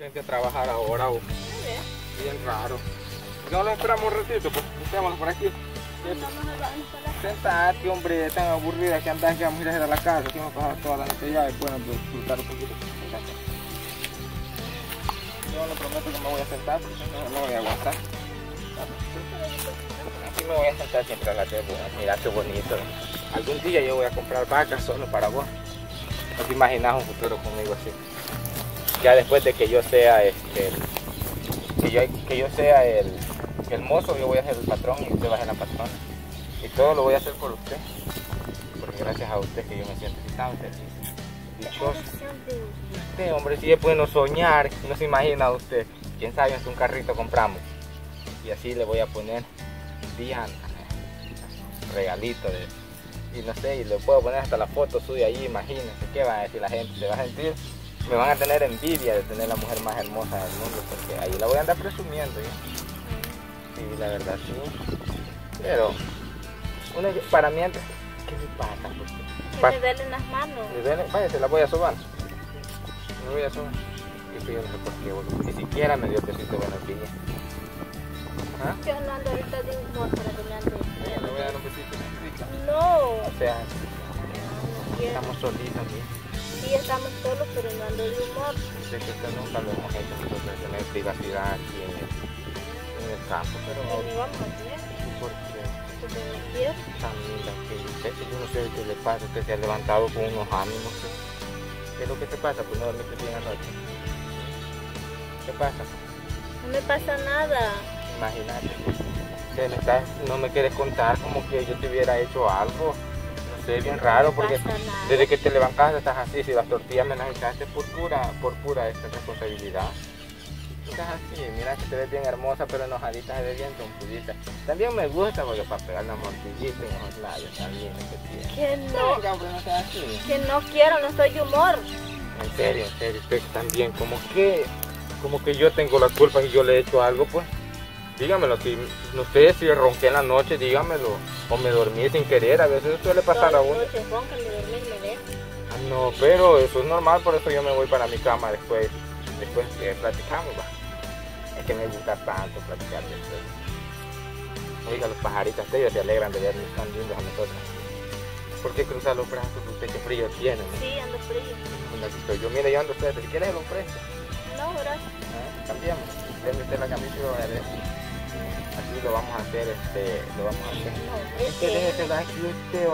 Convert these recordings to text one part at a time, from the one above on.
Gente a trabajar ahora, bien raro. No lo esperamos un ratito, pues por aquí. Sentate, hombre, tan aburrida que andas que vamos a ir a la casa, aquí vamos a pasar toda la noche y pueden disfrutar un poquito. Yo le prometo que me voy a sentar, no, no voy a aguantar. Aquí me voy a sentar siempre a la tele, mira qué bonito. Algún día yo voy a comprar vacas solo para vos. No te imaginas un futuro conmigo así. Ya después de que yo sea este, que yo, que yo sea el, el mozo, yo voy a ser el patrón y usted va a ser la patrona. Y todo lo voy a hacer por usted. Porque gracias a usted que yo me siento tan feliz. Dichoso. Usted, hombre, si es bueno soñar, no se imagina usted. Quién sabe, hasta un carrito compramos. Y así le voy a poner Diana, regalito de, y no sé, y le puedo poner hasta la foto suya ahí, imagínense, ¿qué va a decir la gente? Se va a sentir, me van a tener envidia de tener la mujer más hermosa del mundo, porque ahí la voy a andar presumiendo yo. Sí, la verdad, sí. Pero, una, para mí antes, ¿qué me pasa? Que Pa- me duelen las manos. duele- Vaya, se la voy a sobar. Me voy a sobar. Y yo no sé por qué, boludo. Ni siquiera me dio besito buenos días. ¿Ah? Yo no ando ahorita de humor para que me ande. Le voy a dar un besito. No, O sea, no estamos solitos aquí. Sí, estamos solos, pero no ando de humor. Sé que esto nunca lo hemos hecho nosotros, tener privacidad aquí en el, en el campo, pero ¿Qué me vamos a hacer? porque Porque no quiero. linda que usted, yo no sé qué le pasa, usted se ha levantado con unos ánimos. ¿Qué es lo que te pasa? Pues no dormiste bien anoche. ¿Qué pasa? No me pasa nada. Imagínate. Que me estás, no me quieres contar como que yo te hubiera hecho algo. No bien raro, porque No desde que te levantaste estás así. Si las tortillas me las echaste por pura, por pura esta responsabilidad. Estás así, mira que te ves bien hermosa, pero enojadita bien trompudita. También me gusta porque para pegar la morcillita en los labios también que no, no seas así. que no quiero, no soy de humor. En serio, en serio, también, como que, como que yo tengo la culpa y yo le he hecho algo, pues. Dígamelo, si no sé si ronqué en la noche, dígamelo. O me dormí sin querer, a veces suele pasar a uno. ven. No, pero eso es normal, por eso yo me voy para mi cama después, después platicamos, va. Es que me gusta tanto platicar después. Oiga, los pajaritos de ellos se alegran de vernos tan lindos a nosotros. ¿Por qué cruzar los brazos? Usted qué frío tiene, ¿no? Sí, ando frío. Yo, mire, yo ando usted, si quieres lo presto. No, gracias. Ah, Cambiamos. Déjame meter la camisa y lo voy a ver. Aquí lo vamos a hacer, este, lo vamos a hacer. No, Es que este.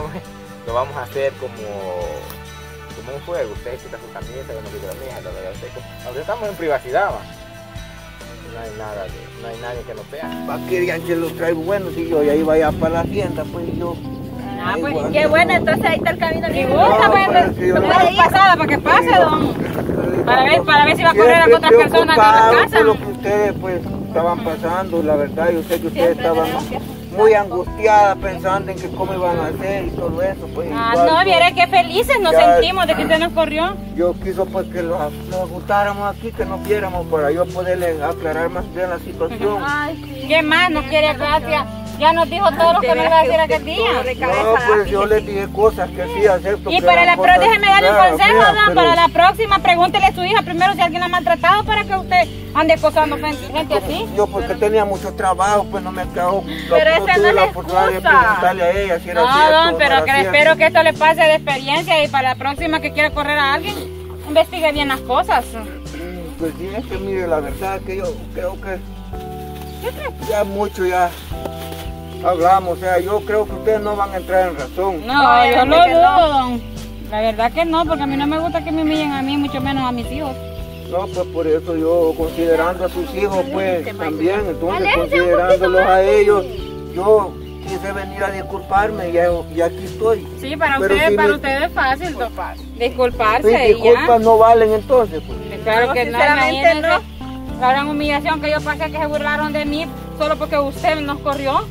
Lo vamos a hacer como, como un juego. Usted quita su camisa, yo me quito la mía, lo voy a hacer como- Aunque estamos en privacidad, va. No hay nada, de- no hay nadie que nos vea. ¿Para qué ya se lo traigo bueno si yo ya iba allá para la hacienda? Pues yo. Ah, pues qué bueno, entonces ahí está el camino. Libre. gusta, No, pues, no- pasada para que pase, don. Para ver, para ver si va a correr a otras personas de la casa. lo que ustedes pues estaban pasando, la verdad, yo sé que ustedes estaban muy angustiadas pensando en que cómo iban a hacer y todo eso, pues Ah, igual no, viera qué felices nos Ya- sentimos de que usted nos corrió. Yo quiso pues que los, nos juntáramos aquí, que nos viéramos para yo poderles aclarar más bien la situación. Ay, sí. ¿Qué más nos quiere gracias? Ya nos dijo todo lo que nos iba a decir aquel día. No, pues yo les dije cosas que sí acepto. Y para la próxima, déjeme darle un consejo, don. pero- Para la próxima, pregúntele a su hija primero si alguien la ha maltratado para que usted ande acosando gente así. Yo porque tenía mucho trabajo, pues no me quedó. Pero esa no la es oportunidad de excusa. preguntarle a ella si era No, don, pero que espero que esto le pase de experiencia y para la próxima que quiera correr a alguien, investigue bien las cosas. Mm, Pues sí, es que mire, la verdad que yo creo que ya mucho ya hablamos, o sea, yo creo que ustedes no van a entrar en razón. No, No, yo lo no. dudo, don. La verdad que no, porque a mí no me gusta que me humillen a mí, mucho menos a mis hijos. No, pues por eso yo considerando a sus hijos, pues también, entonces considerándolos a ellos, yo quise venir a disculparme y, y aquí estoy. Sí, para Pero ustedes, si para me- ustedes es fácil, don. Disculparse Mis y disculpas ya. no valen entonces, pues. Claro No, que no, imagínense la gran humillación que yo pasé que se burlaron de mí solo porque usted nos corrió.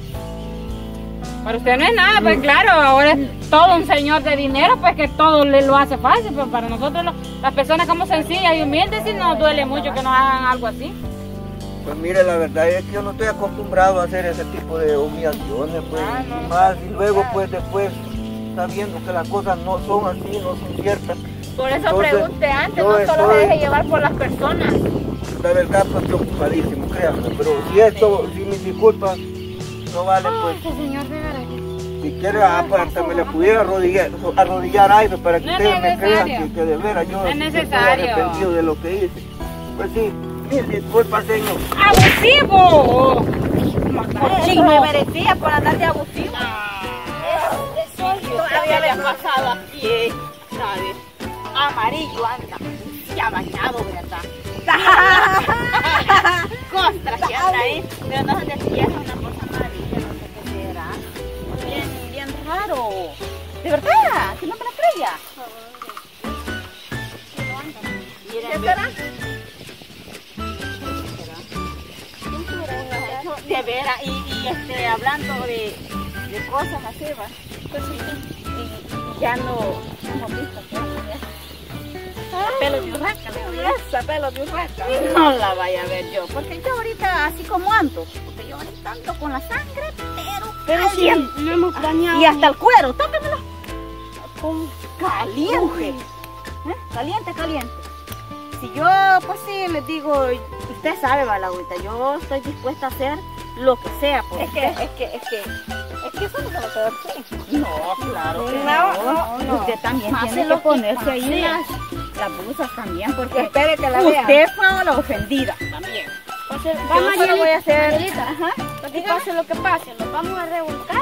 Para usted no es nada, pues claro, ahora es todo un señor de dinero, pues que todo le lo hace fácil, pero para nosotros lo- las personas como sencillas y humildes sí nos duele mucho que nos hagan algo así. Pues mire, la verdad es que yo no estoy acostumbrado a hacer ese tipo de humillaciones, pues, Ah, no. y más, y luego pues después, sabiendo que las cosas no son así, no son ciertas, Por eso Entonces, pregunte antes, no solo se estoy- deje llevar por las personas. La verdad, pues preocupadísimo, créanme. Pero si esto, si mis disculpas no valen, pues. Ay, señor de Si quiere, ah, hasta me le pudiera arrodillar, arrodillar a eso para que No ustedes me crean que, que de veras yo No es estoy arrepentido de lo que hice. Pues sí, mil disculpas, señor. ¡Abusivo! Sí, me merecía por andar de abusivo. Eso todavía le ha pasado aquí, ¿sabes? Amarillo anda, ya bañado, ¿verdad? Costras que anda ahí, pero no se despierta una cosa ¿De verdad? ¿Que no me la creía? ¿Qué será? De veras, y, y este, hablando de, de cosas así, va. Pues y, y ya no hemos visto que pelo de urraca, esa pelo de urraca. No la vaya a ver yo, porque yo ahorita así como ando, porque yo ahorita ando con la sangre, pero, Pero caliente. lo hemos bañado. Y hasta el cuero, tóquemelo. Con caliente. ¿Eh? Caliente, caliente. Si yo, pues sí, les digo, usted sabe, Balagüita, yo estoy dispuesta a hacer lo que sea por es que, es que, es que, es que eso no se lo puede hacer. No, claro que no. No, no. Usted también Hace tiene lo que que ponerse ahí pase. las, las blusas también, porque Espere que la usted vea. fue la ofendida también. Pase- Yo va, solo voy a hacer... Ajá. Y pase lo que pase, lo vamos a revolcar.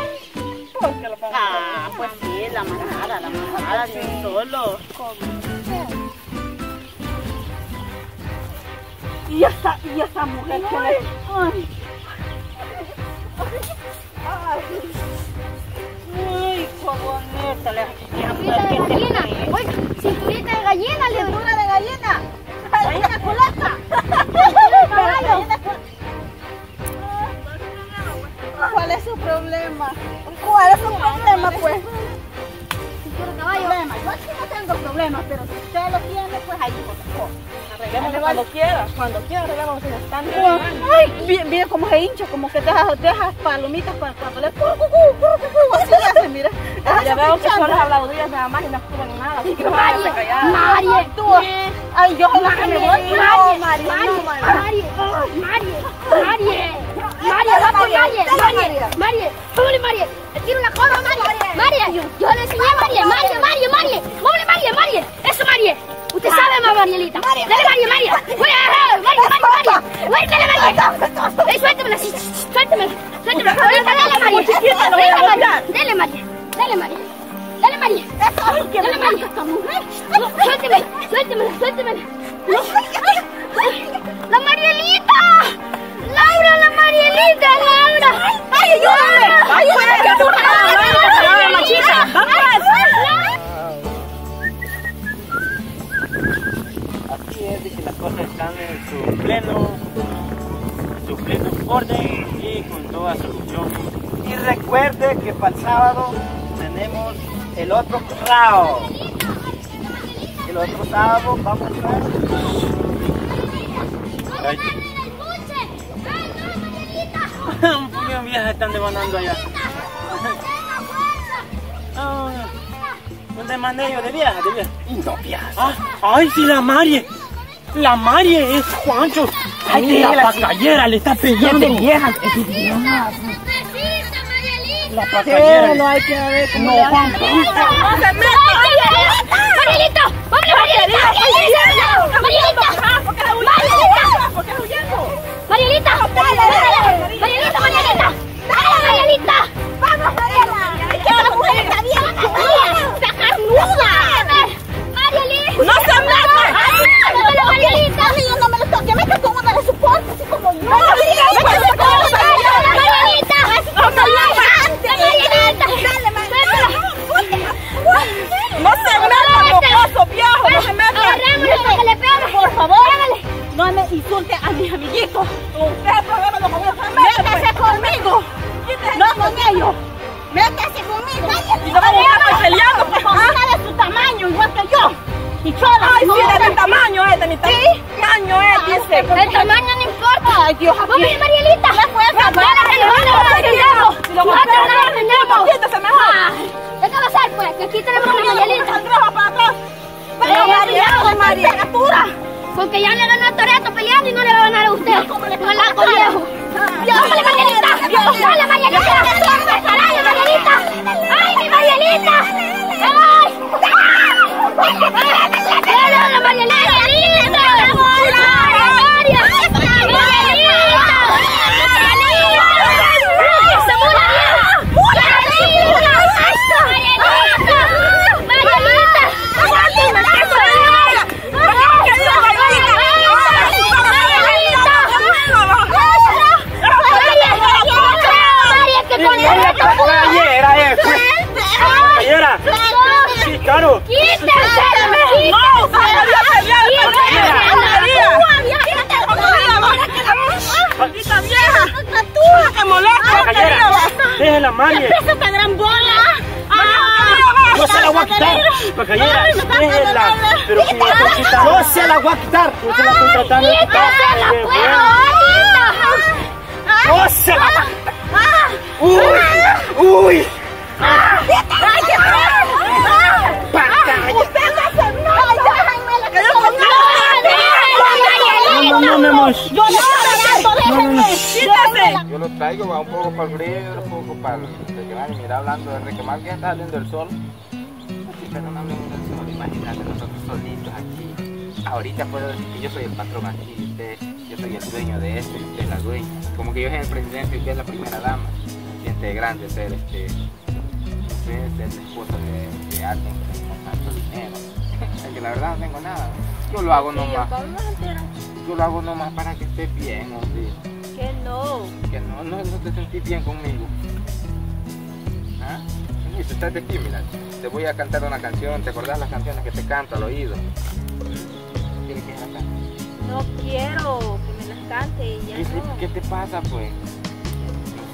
Porque lo vamos Ah, pues sí, la manada, la manada de un solo. Y esa, y esa mujer que le... Ay. Ay, qué bonita le Cinturita de gallina. Oye, problema, pues? Cintura de caballo. Problema. Yo aquí no tengo problemas, pero si usted lo tiene, pues ahí, por favor. Cuando quiera. Cuando quiera arreglamos el stand. Ay, mira, cómo se hincha, como que deja, deja palomitas para cuando le curu, cucu, curu, cucu, así hace, mira. Ya veo que son las habladurías nada más y no escuchan nada. Así que no vayan a callar. Marie, tú. Ay, yo me voy. Marie, Marie, Marie. Marie, Marie, Marie, Marie, va por Marie, Marie, Marie, vámonos Marie, le tiro la cola a Marie, Marie, yo le enseñé a Marie, Marie, Marie, Marie, vámonos Marie, Marie, eso Marie, usted sabe más Marielita, dale voy a Marie, Marie, Marie, voy, dale sí, suéltemela, suéltemela, ahorita dale Marie, dale Marie, dale Marie, dale Marie. Dale, María. Dale, María. Suéltemela, suéltemela, suéltemela. Están en su pleno, en su pleno orden y con toda solución. Y recuerde que para el sábado tenemos el otro round. El otro sábado vamos a. Ay, Un puño de viejas están devanando allá. Ah, un demaneo de de no. Ah, ay, sí, la Marie. La Marie es Juancho. Ay, la pacallera le está peleando. viejas. La pacallera. No hay que ver No, Juan. ¡Marielita! ¡Vámonos, Marielita! ¡Marielita! ¡Marielita! ¡Marielita! ¡Marielita, con una de sus portas, así defendemos. quítese mejor. ¿Qué te va a hacer, pues? Que aquí tenemos a Marielita. Saldrá para. Vamos, María, pura. Porque ya le ganó a Toreto peleando y no le va a ganar a usted. Con arco viejo. ¡Dale, Marielita! ¡Dale, Marielita! ¡Dale, Marielita! ¡Ay, mi Marielita! ¡Ay! ¡Dale, María. ¡Esa pedrambola! No se la voy a quitar. Déjela. Pero si quitando. No se la voy a quitar. No se la. No se la. Uy, uy. No, no, mi amor. Yo lo traigo va un poco para el frío, un poco para el requemar. Y mira, hablando de requemar, que está saliendo el sol. Sí, pero no hablemos del sol, imagínate nosotros solitos aquí. Ahorita puedo decir que yo soy el patrón aquí, usted, yo soy el dueño de esto, y usted es la dueña. Como que yo soy el presidente y usted es la primera dama. Siente grande ser este, usted es el esposo de, de alguien que tenga tanto dinero. Que la verdad no tengo nada. Yo lo hago nomás. Yo lo hago nomás para que esté bien, hombre. Que no. Que no, no, no te sentís bien conmigo. ¿Ah? Y tú estás de aquí, mira. Te voy a cantar una canción. ¿Te acordás las canciones que te canto al oído? ¿Quieres que la cante? No quiero que me las cante y ya ¿Qué, te- no. qué te pasa, pues?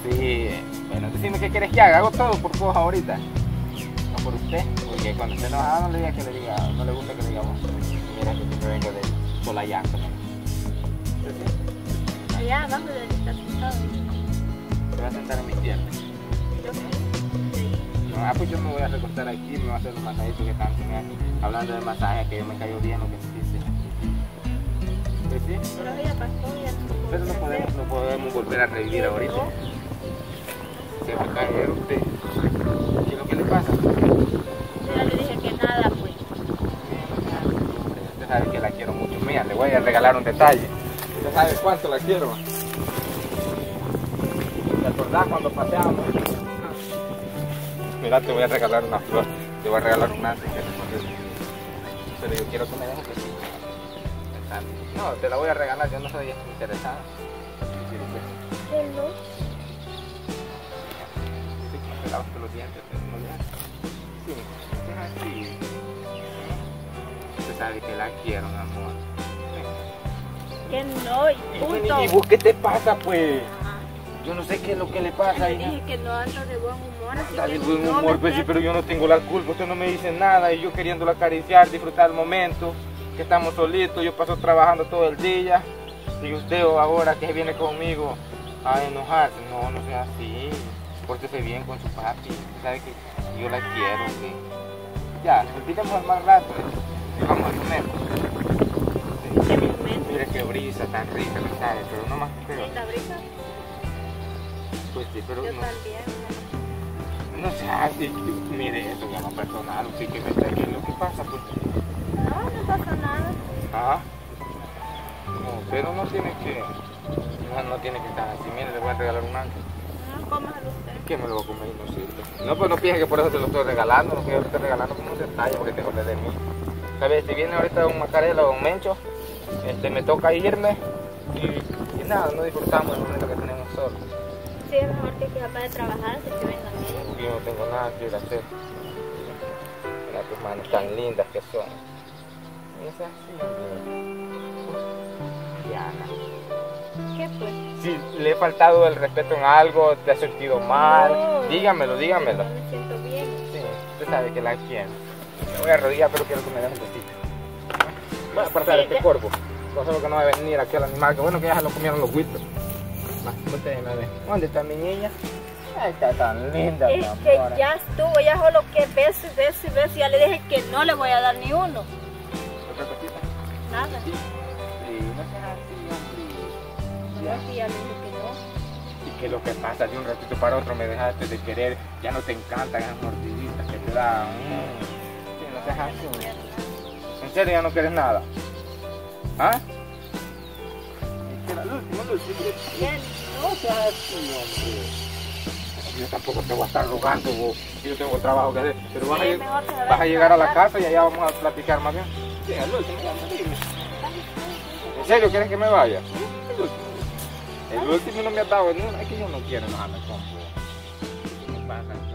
Sí, bueno, decime qué quieres que haga. Hago todo por vos ahorita. No por usted. Porque cuando esté enojado no le diga que le diga, no le gusta que le diga vos. Mira que siempre vengo de Solayanco. Allá abajo de estar sentado. Te vas a sentar en mis piernas. Yo sí. No, ah, pues yo me voy a recostar aquí, me voy a hacer los masajitos que hacen. Hablando de masaje, que me cayó bien lo que me dice. Pues sí, Pero pasó, ya pero no podemos, no podemos volver a revivir ahorita. Se me cae usted. ¿Qué es lo que le pasa? Yo le dije que nada, pues. Usted sabe que la quiero mucho. Mira, le voy a regalar un detalle. Usted sabe cuánto la quiero. ¿Te acordás cuando paseábamos? Mira, te voy a regalar una flor. Te voy a regalar un ángel que. Pero yo quiero que me dejes que sí. No, te la voy a regalar. Yo no soy interesado. Sí, pues, sí. Sí, es. Usted sabe que la quiero, mi amor. Que no, y punto. y, vos, ¿qué te pasa, pues? Yo no sé qué es lo que le pasa. Le hija. dije que no ando de buen humor, así Está que de buen no humor, me pues sí, pero yo no tengo la culpa, usted no me dice nada y yo queriéndolo acariciar, disfrutar el momento, que estamos solitos, yo paso trabajando todo el día y usted ahora que viene conmigo a enojarse, no, no sea así, pórtese bien con su papi, usted sabe que yo la quiero, ¿sí? Ya, olvidemos mal rato, vamos a comer. Que mi mente Mire qué brisa tan rica, ¿me sabe? Pero no más pero, la brisa, pues sí, pero yo no, también. no así, mire eso ya no personal, usted que me está aquí, lo que pasa, pues No, no pasa nada. Ah, no, pero no tiene que, no, no tiene que estar así. Mire, le voy a regalar un ángel. No, usted. ¿Qué me lo voy a comer no sirve? No, pues no piense que por eso te lo estoy regalando, no que yo te estoy regalando como un detalle porque te acordé de mí. ¿Sabes? Si viene ahorita un Macarela o un Mencho, este, me toca irme y, y nada, no disfrutamos el momento que tenemos solo. Sí, es mejor que que acabe de trabajar que vengan ellos. Porque yo no tengo nada que ir a hacer. Mira tus manos tan lindas que son. Y es así. Diana. ¿Qué pues? Si le he faltado el respeto en algo, te has sentido mal, No. dígamelo, dígamelo. No me siento bien. Sí, usted sabe que la quiero. Me voy a arrodillar, pero quiero que me dé un besito. Apartar este corvo. No solo que no va a venir aquí al animal, que bueno que ya se lo comieron los ven. ¿Dónde está mi niña? Ay, está tan linda, Es amor. que ya estuvo, ya solo que beso y beso y beso. Ya le dije que no le voy a dar ni uno. Nada. Sí, no seas así, hombre. No, sí, ya le dije que no. Y que lo que pasa de un ratito para otro me dejaste de querer, ya no te encantan esas mordiditas que te dan. mm. Sí, no seas así. ¿En serio ya no quieres nada? ¿Ah? La última. Bien. No seas así, hombre. Yo tampoco te voy a estar rogando, vos. Yo tengo trabajo que hacer. Pero vas, a, Sí, vas llegar a la casa y allá vamos a platicar más bien. Sí, último, dime. ¿En serio quieres que me vaya? El último. El último no me ha dado ni una. Es que yo no quiero nada vos. ¿Qué pasa?